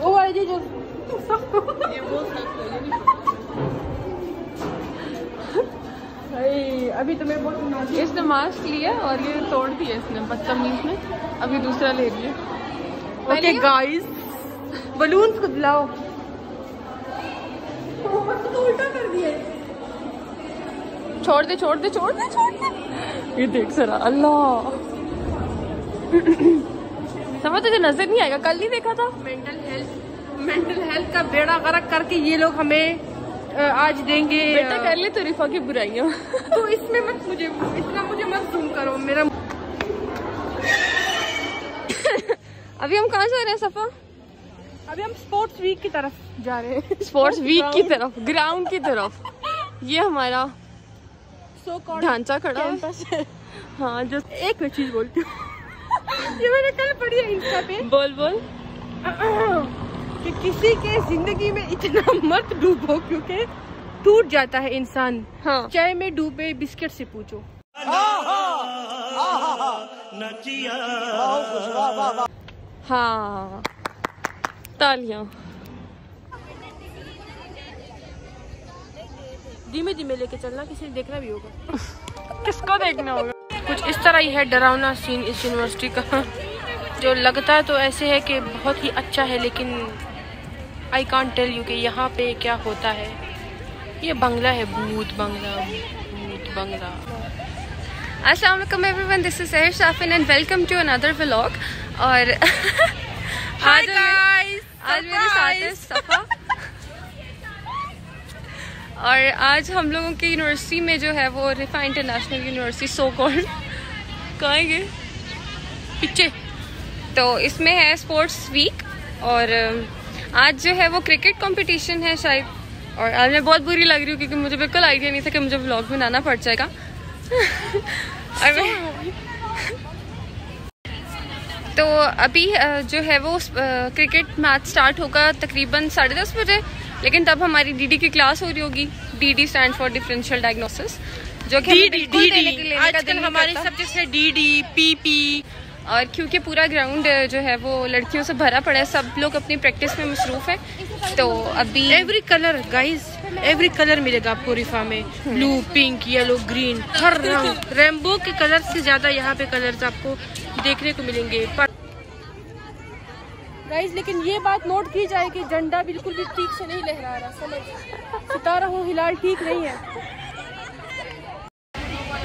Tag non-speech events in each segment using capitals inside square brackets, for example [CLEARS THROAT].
वो वाली जी जो भाई, अभी तो मैं बहुत इसने मास्क लिया और ये तोड़ दिया इसने बदतमीज ने अभी दूसरा ले लिया। ओके गाइस बलून्स को दिलाओ। तो उल्टा कर दिया। छोड़ दे छोड़ दे छोड़ दे छोड़ दे। ये देख सरा अल्लाह। समझ तुझे नज़र नहीं आएगा। कल नहीं देखा था? मेंटल हेल्थ मेंटल हेल्थ का बेड़ा गर्क करके ये लोग हमें आज देंगे बेटा कर ले तो रिफा की बुराइयाँ। तो इसमें मत मुझे इतना मुझे मत जूम करो मेरा अभी हम कहाँ जा रहे हैं सफ़ा? अभी हम स्पोर्ट्स वीक की तरफ़ जा रहे हैं। स्पोर्ट्स वीक की तरफ़ ग्राउंड की तरफ़। ये हमारा सो ढांचा खड़ा है। हाँ। जो एक चीज़ बोलती हूँ। [LAUGHS] ये मैंने कल पढ़ी है इंस्टा पे। बोल बोल। [CLEARS THROAT] कि किसी के ज़िंदगी में इतना [LAUGHS] मत डूबो क्योंकि टूट जाता है इंसान। हाँ। चाय में डूबे बिस्किट से पूछो। हाँ। तालियाँ। धीमे धीमे लेके चलना किसी ने देखना भी होगा। [LAUGHS] किसको देखना होगा? कुछ इस तरह ही है डरावना सीन इस यूनिवर्सिटी का। जो लगता है तो ऐसे है कि बहुत ही अच्छा है लेकिन आई कॉन्ट टेल यू कि यहाँ पे क्या होता है। ये बंगला है भूत बंगला भूत बंगला। अस्सलाम वालेकुम everyone this is Sahar Safin and welcome to another vlog और [LAUGHS] आज guys, आज मेरे साथ है सफ़ा। और आज हम लोगों की यूनिवर्सिटी में जो है वो Riphah international university so called कहाँ ये? पीछे। तो इसमें है स्पोर्ट्स वीक और आज जो है वो क्रिकेट कंपटीशन है शायद। और आज मैं बहुत बुरी लग रही हूँ क्योंकि मुझे बिल्कुल आइडिया नहीं था कि मुझे व्लॉग बनाना पड़ जाएगा। [LAUGHS] तो अभी जो है वो क्रिकेट मैच स्टार्ट होगा तकरीबन साढ़े दस बजे लेकिन तब हमारी डीडी की क्लास हो रही होगी। DD stand for differential diagnosis जो कि आजकल हमारे करता। सब्जेक्ट है डी डी पी पी और क्योंकि पूरा ग्राउंड जो है वो लड़कियों से भरा पड़ा है सब लोग अपनी प्रैक्टिस में मसरूफ है। तो अभी every colour guys every colour मिलेगा आपको रिफा में। ब्लू पिंक येलो ग्रीन हर रंग। रेनबो के कलर से ज़्यादा यहाँ पे कलर्स आपको देखने को मिलेंगे। पर गाइस लेकिन ये बात नोट की जाए कि झंडा बिल्कुल भी ठीक से नहीं लहरा रहा समझ? सितारा हो हिलाल ठीक नहीं है।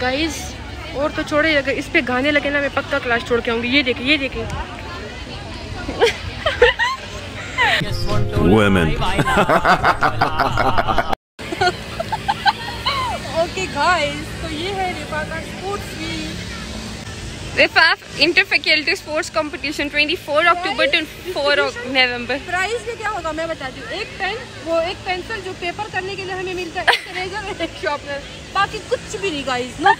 गाइस और तो छोड़े अगर इस पे गाने लगे ना मैं पक्का क्लास छोड़ के आऊँगी। ये देखिए ये देखिए Women. [LAUGHS] ओके गाइस तो ये है रिफा का sports week रिफाफ inter faculty sports competition 24 October to 4 November prize में क्या होगा मैं बताती हूँ। एक पेन वो एक पेंसिल जो पेपर करने के लिए हमें मिलता है एक इरेजर एक शार्पनर बाकी कुछ भी नहीं गाइस नो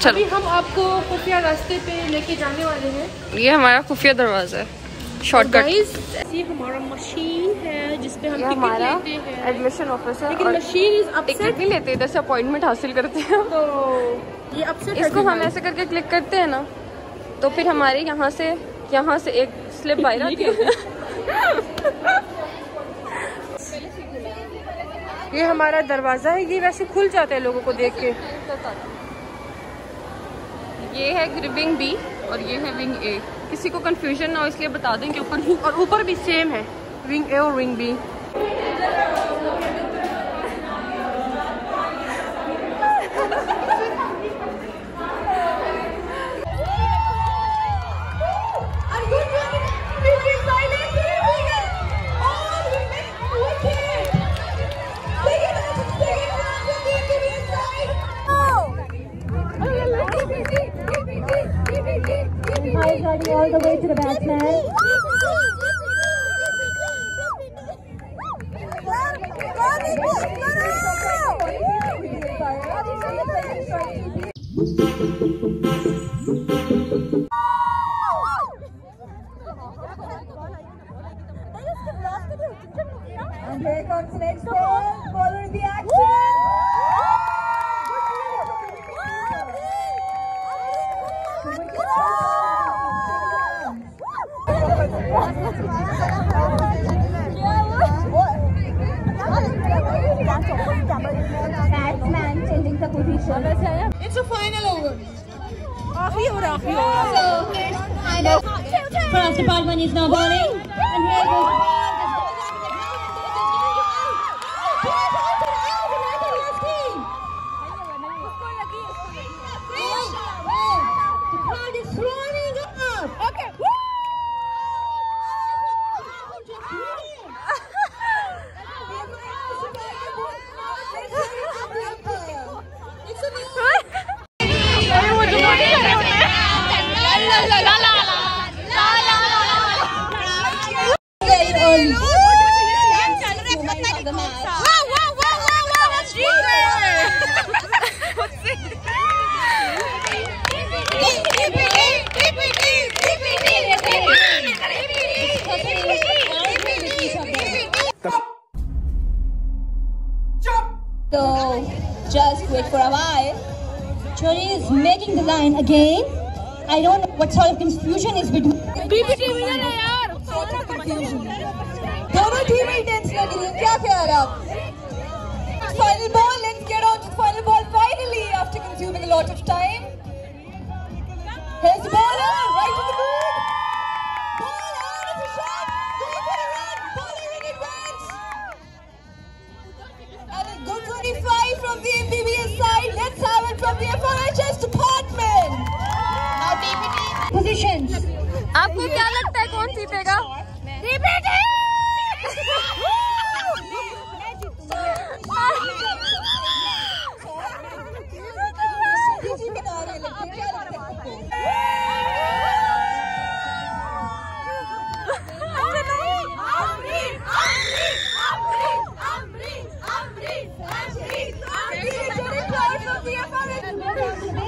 चलो। अभी हम आपको खुफिया रास्ते पे लेके जाने वाले हैं। ये हमारा खुफिया दरवाज़ा है। शॉर्टकट ये हमारा मशीन है जिसपे हम ये हमारा लेते हैं। एडमिशन ऑफिसर लेकिन मशीन इज़ अपसेट नहीं लेते इधर से अपॉइंटमेंट हासिल करते हैं। तो ये अपसेट इसको हम ऐसे करके क्लिक करते हैं ना तो फिर हमारे यहाँ से यहाँ से एक स्लिप बाहर आती है। [LAUGHS] ये हमारा दरवाज़ा है ये वैसे खुल जाता है लोगों को देख के। ये है विंग बी और ये है विंग ए। किसी को कन्फ्यूज़न ना हो, इसलिए बता दें कि ऊपर और ऊपर भी सेम है। विंग ए और wing B. High shotty all the way to the. And here comes the next ball. follow the action. It's a final over. So, final. First department is now bowling. And here goes is making the line again. I don't know what sort of confusion is between. दोनों team intense लग रही है क्या ख्याल आप final ball let's get on to final ball finally after consuming a lot of time here's the bowler right to the boot ball out of the shot go for a run bowler in advance and a good 25 from the MBBS side let's have it from the आपको क्या लगता है कौन जीतेगा?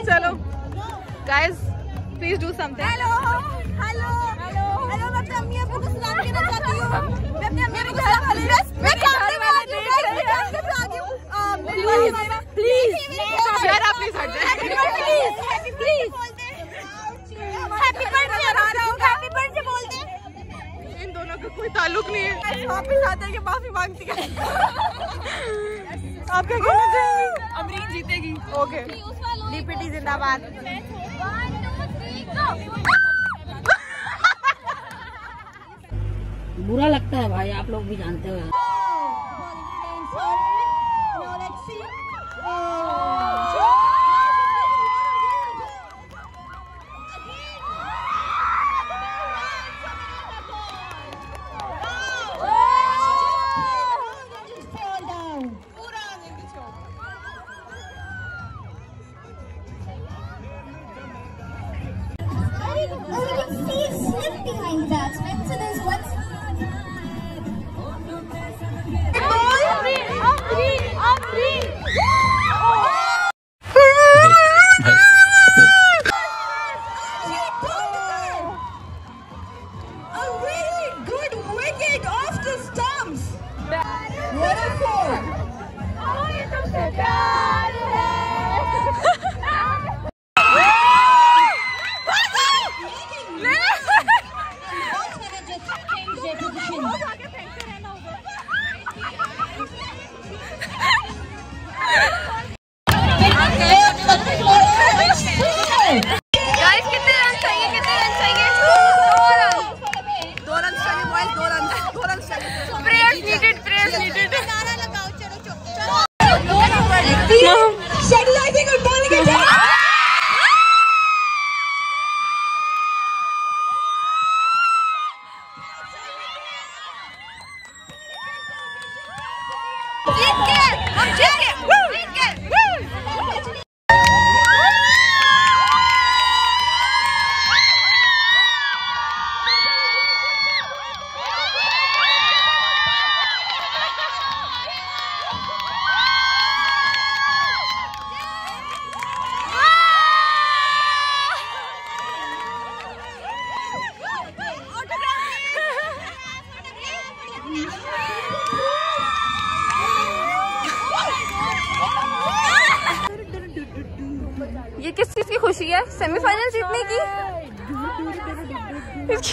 चलो guys please do something. Hello hello hello hello मैं अपने अम्मी अब्बू को सलाम देना चाहती हूँ। मैं अपने अम्मी को सलाम वाले मैं सामने वाले देख रहे हैं। Please please shut up please हट जाए हैप्पी प्लीज़ हैप्पी बर्थडे आ रहा हूँ हैप्पी बर्थडे बोल दे इन दोनों का कोई ताल्लुक नहीं है। वापस आते हैं माफ़ी मांगती है। आप क्या कहना चाहेंगे अमरीन जीतेगी। ओके डीपीटी जिंदाबाद। बुरा लगता है भाई आप लोग भी जानते हो।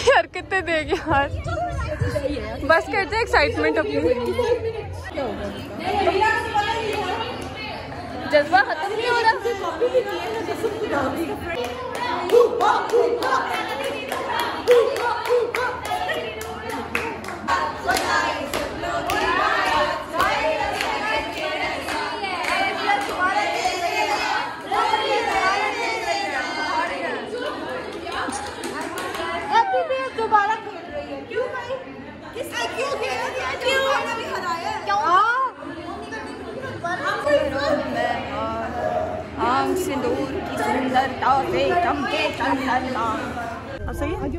इसकी कितने देगी यार बस करते एक्साइटमेंट अपनी। जज्बा खत्म नहीं हो रहा दोबारा खेल रही है क्यों भाई किस क्यों खेल रही है क्यों भी हराया है क्यों आम सिंदूर की सुंदरता पे चमके चंदनमा अब सही है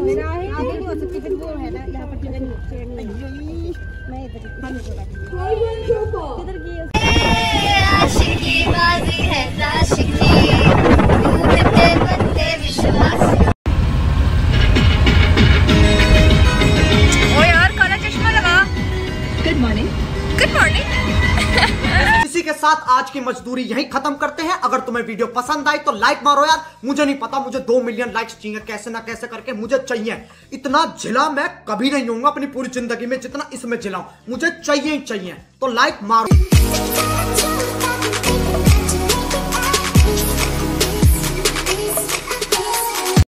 मेरा है आगे नहीं हो। सकती फिर वो है ना यहाँ पर जगह नहीं मैं इधर किधर गई आशिकी बाजी है आशिकी बनते विश्वास के साथ आज की मजदूरी यही खत्म करते हैं। अगर तुम्हें वीडियो पसंद आई तो लाइक मारो यार। मुझे नहीं पता मुझे दो मिलियन लाइक्स चाहिए। कैसे ना कैसे करके मुझे चाहिए। इतना झिला मैं कभी नहीं हूँ अपनी पूरी ज़िंदगी में जितना इसमें झिलाऊं मुझे चाहिए ही चाहिए। तो लाइक मारो।